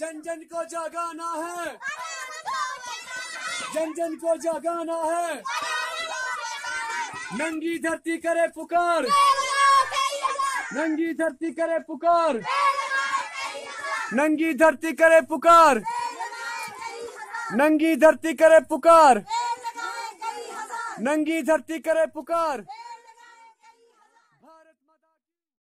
जन जन को जगाना है जन जन को जगाना है नंगी धरती करे पुकार नंगी धरती करे पुकार नंगी धरती करे पुकार नंगी धरती करे पुकार नंगी धरती करे पुकार